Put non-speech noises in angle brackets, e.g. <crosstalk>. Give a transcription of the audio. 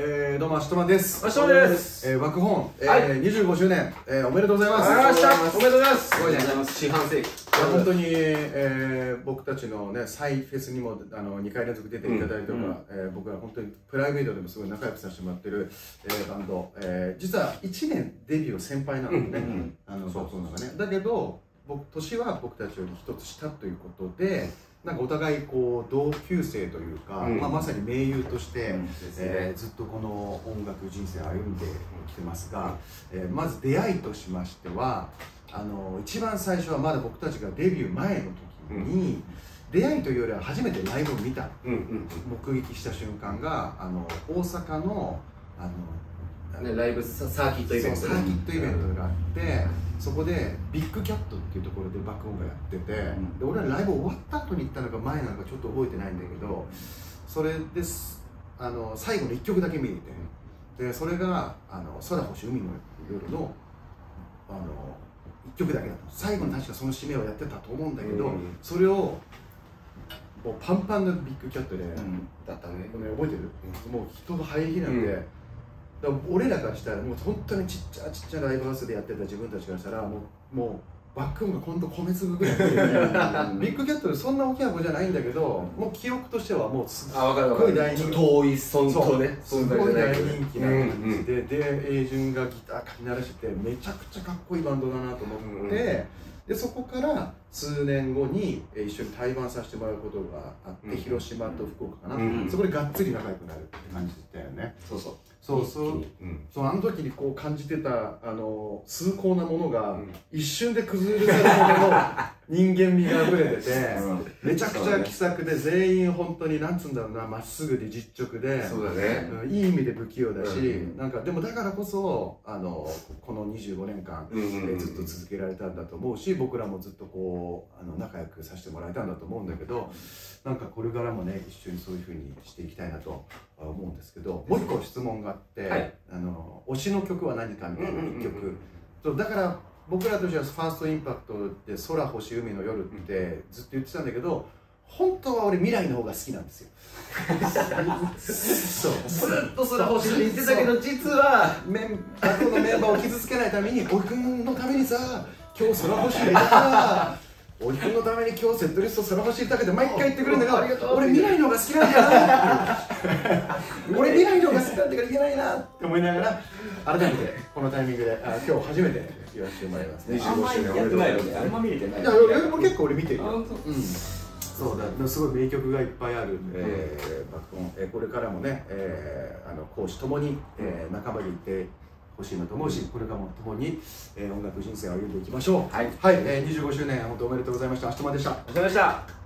えー、どうも、アシトマンです。アシトマンです。えー、枠本、えーはい25周年、えー、おめでとうございます。ありがとうございました。おめでとうございます。すごいね四半世紀。本当に、えー、僕たちのね、サイフェスにもあの2回連続出ていただいてとか、うんうん。えー僕ら本当にプライベートでもすごい仲良くさせてもらってる、えー、バンド、えー、実は1年デビュー先輩なのでね、うんうんあのそうそう僕のがね。だけど、僕年は僕たちより一つ下ということで、なんかお互いこう同級生というか、うん。まあ、まさに盟友として、うん。えーずっとこの音楽人生を歩んできてますが、えーまず出会いとしましてはあの一番最初はまだ僕たちがデビュー前の時に、出会いというよりは初めてライブを見た目撃した瞬間があの大阪のあのねライブササーキットイベント。サーキットイベントがあって、そこでビッグキャットっていうところで爆音がやってて、ん。で俺はライブ終わった後に行ったのか前なのかちょっと覚えてないんだけどそれですあの最後の1曲だけ見に行ってでそれが「あの空星海の夜の」あの1曲だけだった最後に確かその締めをやってたと思うんだけど、うん。それをもうパンパンのビッグキャットで、だったね。ね、覚えてる、もう人が入りなんで、うんだから俺らからしたらもう本当にちっちゃちっちゃなライブハウスでやってた自分たちからしたらもうもうバック音が今度米粒ぐらいビッグキャットでそんな大きな子じゃないんだけどもう記憶としてはもうすごい大人気遠い存とねすごい大人気な感じで、で、エイジュンがギターかき鳴らしてて、めちゃくちゃかっこいいバンドだなと思って、うんでそこから数年後にえー一緒に対バンさせてもらうことがあって、うん広島と福岡かな、うんそこでがっつり仲良くなるって感じだよね。そうそうそうそううん。そうあの時にこう感じてたあの崇高なものが、うん。一瞬で崩れ去るほどの人間味が溢れてて、う <laughs> んめちゃくちゃ気さくで全員本当になんつうんだろうなまっすぐで実直でそうだね。うんいい意味で不器用だし、うんなんかでもだからこそあのこの25年間、えーずっと続けられたんだと思うし僕らもずっとこうあの仲良くさせてもらえたんだと思うんだけどなんかこれからもね一緒にそういうふうにしていきたいなと思うんですけどもう一個質問があって、はい。あの推しの曲は何かみたいなうんうんだから僕らとしてはファーストインパクトで「空星海の夜」ってずっと言ってたんだけど本当は俺未来の方が好きなんですよ。<laughs> そう。ずっと空星って言ってたけど実はメン学校のメンバーを傷つけないために「おいくんのためにさ今日空星入れた。からおいくんのために今日セットリスト空星入れたけど毎回言ってくるんだけどありがとう。俺未来の方が好きなんだよ。<laughs> な俺未来の方が好きなんだから言えないなって思いながら改めてこのタイミングであ今日初めて言わせてもらいますね。25あんまりやってないのであんま見れてない。いや俺も結構俺見てるよ。う。ん。そうだすごい名曲がいっぱいあるんで、えー爆音。えーこれからもね、えーあの講師ともに、えー仲間でいてほしいなと思うしこれからもともに、えー音楽人生を歩んでいきましょう。はい。はい、えー、25周年本当おめでとうございました。あしとまでした。お疲れ様でした